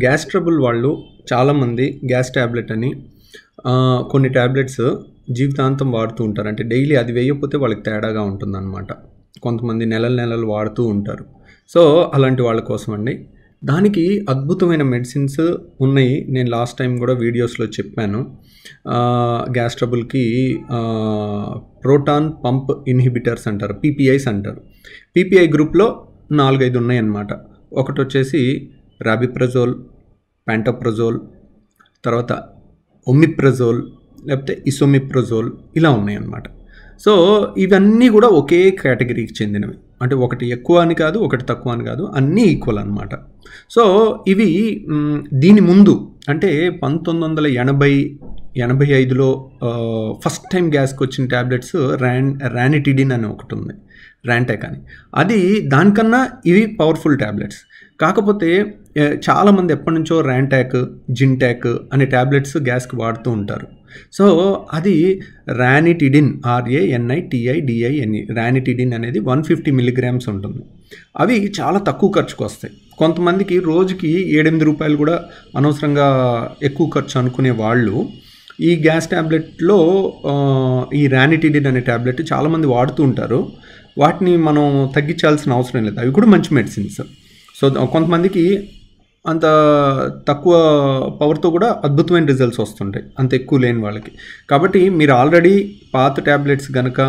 Gas trouble వాళ్ళు చాలామంది gas tablet అని కొన్ని ట్యాబ్లెట్స్ జీవితాంతం వాడుతూ ఉంటారు. అంటే డైలీ అది వేయకపోతే వాళ్ళకి తేడాగా ఉంటుందన్నమాట. కొంతమంది నెలలు నెలలు వాడుతూ ఉంటారు. సో అలాంటి వాళ్ళ కోసం అండి దానికి అద్భుతమైన మెడిసిన్స్ ఉన్నాయి. నేను లాస్ట్ టైం కూడా వీడియోస్లో చెప్పాను. గ్యాస్ ట్రబుల్కి ప్రోటాన్ పంప్ ఇన్హిబిటర్స్ అంటారు. పీపీఐస్ అంటారు. పీపీఐ గ్రూప్లో నాలుగైదు ఉన్నాయన్నమాట. ఒకటి వచ్చేసి రాబిప్రజోల్ ప్యాంటోప్రజోల్ తర్వాత ఒమిప్రజోల్ లేకపోతే ఇసోమిప్రజోల్ ఇలా ఉన్నాయన్నమాట. సో ఇవన్నీ కూడా ఒకే కేటగిరీకి చెందినవి. అంటే ఒకటి ఎక్కువ అని కాదు ఒకటి తక్కువ అని కాదు అన్నీ ఈక్వల్ అనమాట సో ఇవి దీని ముందు అంటే పంతొమ్మిది వందల ఎనభై ఎనభై ఐదులో ఫస్ట్ టైం గ్యాస్కి వచ్చిన ట్యాబ్లెట్స్ ర్యాన్ ర్యానిటిడిన్ అని ఒకటి ఉంది ర్యాంటాక్ అని అది దానికన్నా ఇవి పవర్ఫుల్ ట్యాబ్లెట్స్ కాకపోతే చాలామంది ఎప్పటి నుంచో ర్యాంటాక్ జింటాక్ అనే ట్యాబ్లెట్స్ గ్యాస్కి వాడుతూ ఉంటారు. సో అది ర్యానిటిడిన్ ఆర్ఏఎన్ఐ టిఐ డిఐఎన్ఈ ర్యానిటిడిన్ అనేది వన్ ఫిఫ్టీ మిల్లీగ్రామ్స్ ఉంటుంది. అవి చాలా తక్కువ ఖర్చుకు వస్తాయి. కొంతమందికి రోజుకి ఏడెనిమిది రూపాయలు కూడా అనవసరంగా ఎక్కువ ఖర్చు అనుకునే వాళ్ళు ఈ గ్యాస్ ట్యాబ్లెట్లో ఈ ర్యానిటిడిన్ అనే ట్యాబ్లెట్ చాలామంది వాడుతూ ఉంటారు. వాటిని మనం తగ్గించాల్సిన అవసరం లేదు. అవి కూడా మంచి మెడిసిన్స్. సో కొంతమందికి అంత తక్కువ పవర్తో కూడా అద్భుతమైన రిజల్ట్స్ వస్తుంటాయి. అంత ఎక్కువ లేని వాళ్ళకి. కాబట్టి మీరు ఆల్రెడీ పాత ట్యాబ్లెట్స్ కనుక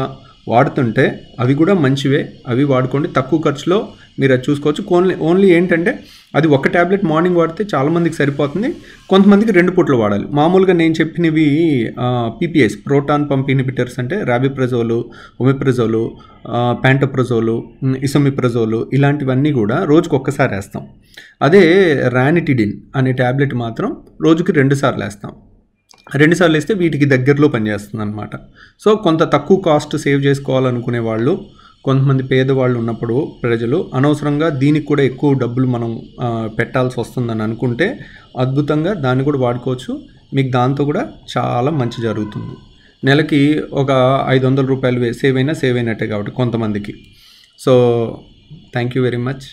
వాడుతుంటే అవి కూడా మంచివే. అవి వాడుకోండి. తక్కువ ఖర్చులో మీరు అది చూసుకోవచ్చు. ఓన్లీ ఓన్లీ ఏంటంటే అది ఒక ట్యాబ్లెట్ మార్నింగ్ వాడితే చాలామందికి సరిపోతుంది. కొంతమందికి రెండు పూట్లు వాడాలి. మామూలుగా నేను చెప్పినవి పీపీఎస్ ప్రోటాన్ పంప్ ఇన్హిబిటర్స్ అంటే రాబిప్రజోలు ఒమిప్రజోలు ప్యాంటోప్రజోలు ఇసోమిప్రజోలు ఇలాంటివన్నీ కూడా రోజుకు ఒక్కసారి వేస్తాం. అదే రానిటిడిన్ అనే ట్యాబ్లెట్ మాత్రం రోజుకి రెండు సార్లు వేస్తాం. రెండుసార్లు వేస్తే వీటికి దగ్గరలో పనిచేస్తుంది అనమాట సో కొంత తక్కువ కాస్ట్ సేవ్ చేసుకోవాలనుకునే వాళ్ళు కొంతమంది పేదవాళ్ళు ఉన్నప్పుడు ప్రజలు అనవసరంగా దీనికి కూడా ఎక్కువ డబ్బులు మనం పెట్టాల్సి వస్తుందని అనుకుంటే అద్భుతంగా దాన్ని కూడా వాడుకోవచ్చు. మీకు దాంతో కూడా చాలా మంచి జరుగుతుంది. నెలకి ఒక ఐదు వందల రూపాయలు సేవ్ అయినా సేవ్ అయినట్టే కాబట్టి కొంతమందికి. So thank you very much.